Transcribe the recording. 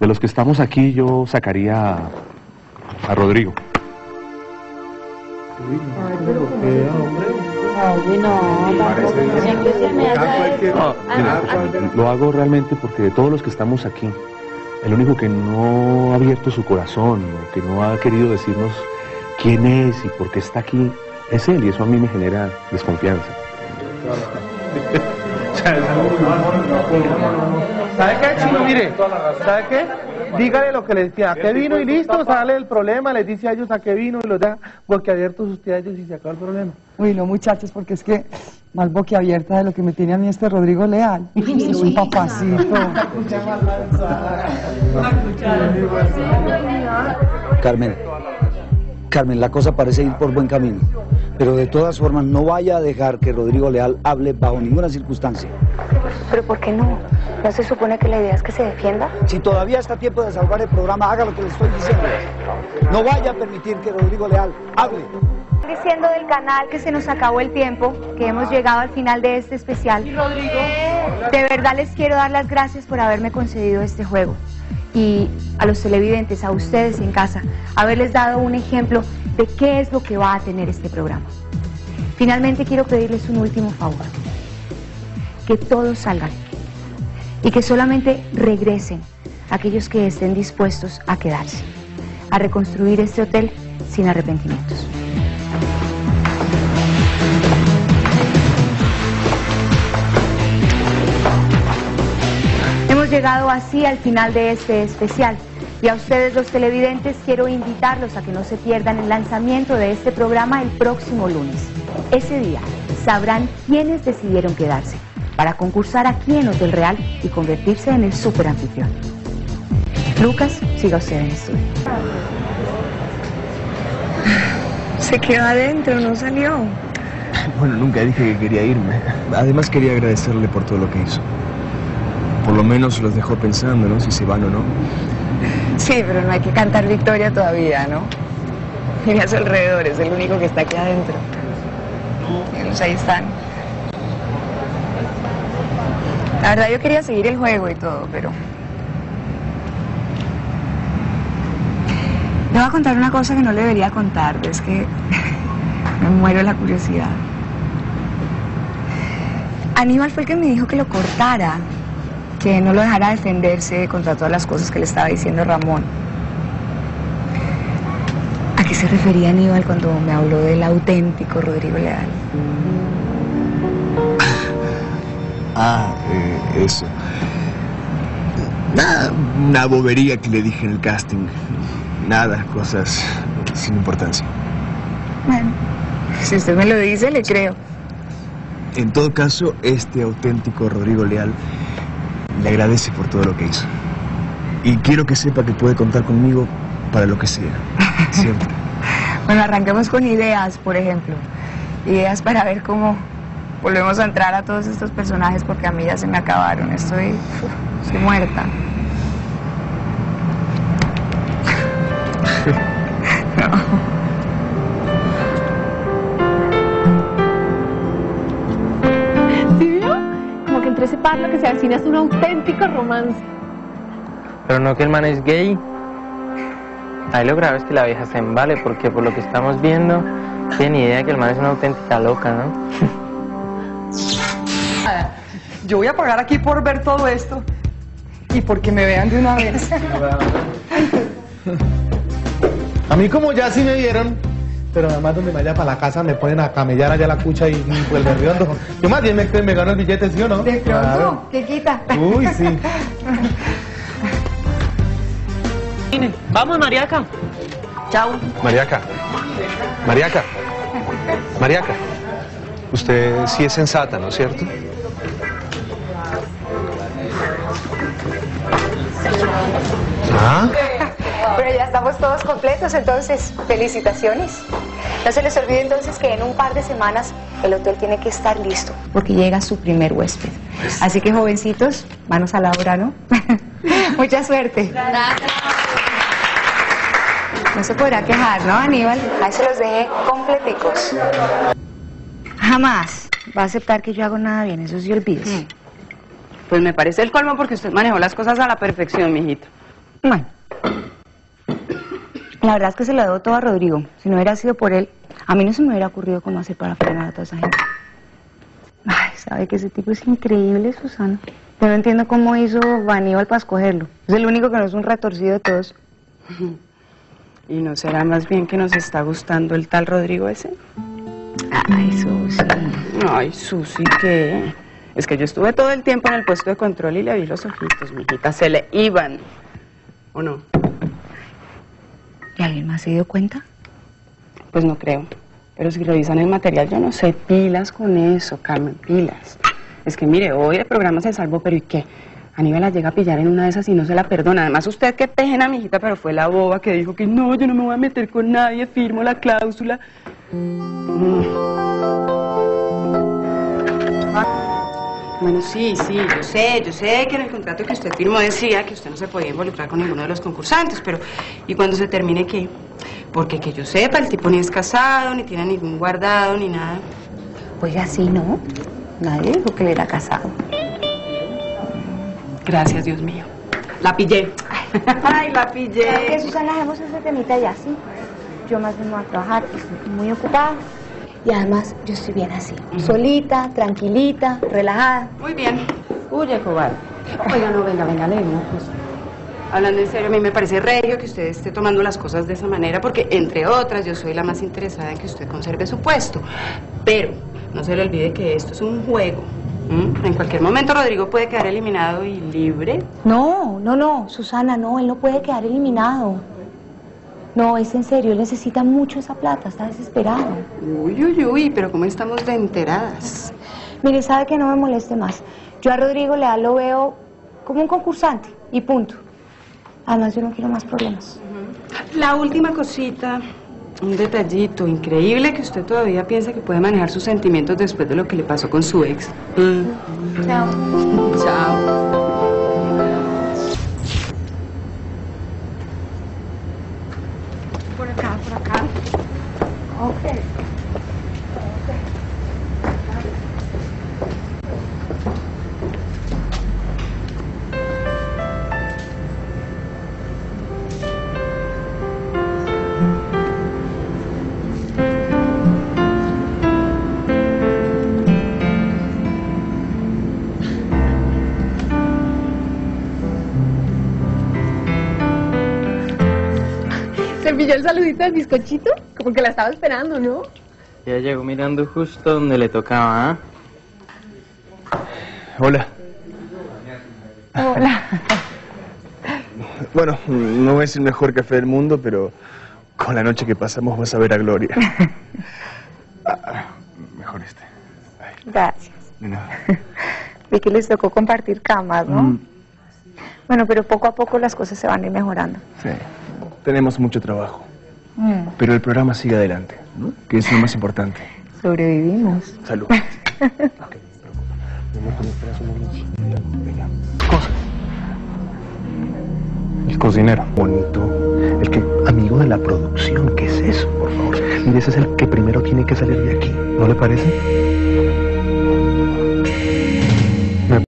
De los que estamos aquí, yo sacaría a, a Rodrigo. Ay, no, tampoco. Siempre se me hace eso. No, mire, lo hago realmente porque de todos los que estamos aquí, el único que no ha abierto su corazón, o que no ha querido decirnos quién es y por qué está aquí, es él, y eso a mí me genera desconfianza. ¿Sabe qué, chino? Mire, ¿sabe qué? Dígale lo que les decía, ¿a qué vino y listo? Sale el problema, les dice a ellos a qué vino y los da boquiabiertos usted a ellos y se acaba el problema. Uy, no, muchachos, porque es que más boquiabierta de lo que me tiene a mí este Rodrigo Leal. Es un papacito. Carmen, Carmen, la cosa parece ir por buen camino, pero de todas formas no vaya a dejar que Rodrigo Leal hable bajo ninguna circunstancia. ¿Pero por qué no? ¿No se supone que la idea es que se defienda? Si todavía está a tiempo de salvar el programa, haga lo que le estoy diciendo. No vaya a permitir que Rodrigo Leal hable. Diciendo del canal que se nos acabó el tiempo, que hemos llegado al final de este especial. De verdad les quiero dar las gracias por haberme concedido este juego. Y a los televidentes, a ustedes en casa, haberles dado un ejemplo de qué es lo que va a tener este programa. Finalmente quiero pedirles un último favor. Que todos salgan y que solamente regresen aquellos que estén dispuestos a quedarse, a reconstruir este hotel sin arrepentimientos. Hemos llegado así al final de este especial. Y a ustedes los televidentes quiero invitarlos a que no se pierdan el lanzamiento de este programa el próximo lunes. Ese día sabrán quiénes decidieron quedarse para concursar aquí en Hotel Real y convertirse en el super anfitrión. Lucas, siga usted en el estudio. Se quedó adentro, no salió. Bueno, nunca dije que quería irme. Además quería agradecerle por todo lo que hizo. Por lo menos los dejó pensando, ¿no? Si se van o no. Sí, pero no hay que cantar victoria todavía, ¿no? Mira a su alrededor, es el único que está aquí adentro. Ellos ahí están. La verdad yo quería seguir el juego y todo, pero... Le voy a contar una cosa que no le debería contar, es que me muero la curiosidad. Aníbal fue el que me dijo que lo cortara, que no lo dejara defenderse contra todas las cosas que le estaba diciendo Ramón. ¿A qué se refería Aníbal cuando me habló del auténtico Rodrigo Leal? Ah, eh, eso. Nada, una bobería que le dije en el casting. Nada, cosas sin importancia. Bueno, si usted me lo dice, le creo. En todo caso, este auténtico Rodrigo Leal le agradece por todo lo que hizo. Y quiero que sepa que puede contar conmigo para lo que sea. Siempre. Bueno, arranquemos con ideas, por ejemplo. Ideas para ver cómo volvemos a entrar a todos estos personajes porque a mí ya se me acabaron. Estoy, estoy muerta. ¿Sí vio? Como que entre ese par lo que se avecina es un auténtico romance. Pero no que el man es gay. Ahí lo grave es que la vieja se embale, porque por lo que estamos viendo, tiene idea que el man es una auténtica loca, ¿no? Yo voy a pagar aquí por ver todo esto y porque me vean de una vez. A mí como ya sí me vieron, pero además donde me vaya para la casa me ponen a camellar allá la cucha y pues el berriondo. Yo más bien me, me gano el billete, ¿sí o no? De pronto, Claro. ¿qué quita? Uy, sí. Vamos, Mariaca. Chao. Mariaca, Mariaca, Mariaca. Usted sí es sensata, ¿no es cierto? Ah, Pero ya estamos todos completos, entonces, felicitaciones. No se les olvide entonces que en un par de semanas el hotel tiene que estar listo, porque llega su primer huésped. Así que, jovencitos, manos a la obra, ¿no? Mucha suerte. No se podrá quejar, ¿no, Aníbal? Ahí se los dejé completicos. Jamás va a aceptar que yo hago nada bien, eso sí olvides. Pues me parece el colmo porque usted manejó las cosas a la perfección, mijito. Bueno. La verdad es que se lo debo todo a Rodrigo. Si no hubiera sido por él, a mí no se me hubiera ocurrido cómo hacer para frenar a toda esa gente. Ay, sabe que ese tipo es increíble, Susana. Yo no entiendo cómo hizo Aníbal para escogerlo. Es el único que no es un retorcido de todos. ¿Y no será más bien que nos está gustando el tal Rodrigo ese? Ay, Susi. Ay, Susi, ¿qué? Es que yo estuve todo el tiempo en el puesto de control y le vi los ojitos, mijita. Se le iban. ¿O no? ¿Y alguien más se dio cuenta? Pues no creo. Pero si revisan el material, yo no sé, pilas con eso, Carmen, pilas. Es que mire, hoy el programa se salvó, pero ¿y qué? Aníbal la llega a pillar en una de esas y no se la perdona. Además, usted qué pejena, mijita, pero fue la boba que dijo que no, yo no me voy a meter con nadie, firmo la cláusula. Mm. Bueno, sí, sí, yo sé, yo sé que en el contrato que usted firmó decía que usted no se podía involucrar con ninguno de los concursantes, pero ¿y cuando se termine qué? Porque que yo sepa, el tipo ni es casado, ni tiene ningún guardado, ni nada. Pues así, ¿no? Nadie dijo que él era casado. Gracias, Dios mío. La pillé. Ay, la pillé. ¿Sabes qué, Susana? Dejemos ese temita ya, ¿sí? Yo más bien me voy a trabajar, estoy muy ocupada. Y además, yo estoy bien así. Solita, tranquilita, relajada. Muy bien. Huye, cobarde. Oiga, no, venga, venga, lee una cosa. Hablando en serio, a mí me parece regio que usted esté tomando las cosas de esa manera, porque, entre otras, yo soy la más interesada en que usted conserve su puesto. Pero, no se le olvide que esto es un juego. En cualquier momento Rodrigo puede quedar eliminado y libre. No, no, no, Susana, no, él no puede quedar eliminado. No, es en serio, él necesita mucho esa plata, está desesperado. Uy, uy, uy, pero ¿cómo estamos de enteradas? Mire, sabe que no me moleste más. Yo a Rodrigo Leal lo veo como un concursante y punto. Además, yo no quiero más problemas. La última cosita, un detallito increíble que usted todavía piensa que puede manejar sus sentimientos después de lo que le pasó con su ex. Mm. Chao. Chao. Ok. ¿Se pilló el saludito del bizcochito? Como que la estaba esperando, ¿no? Ya llegó mirando justo donde le tocaba, ¿ah? Hola. Hola. Bueno, no es el mejor café del mundo, pero con la noche que pasamos vas a ver a Gloria. Ah, mejor este. Gracias. De nada. Vi que les tocó compartir camas, ¿no? Mm, Bueno, pero poco a poco las cosas se van a ir mejorando. sí. Tenemos mucho trabajo, Mm, pero el programa sigue adelante, ¿no? Que es lo más importante. sobrevivimos. Salud. El cocinero. Bonito. El que, amigo de la producción, ¿qué es eso, por favor? Mire, ese es el que primero tiene que salir de aquí, ¿no le parece?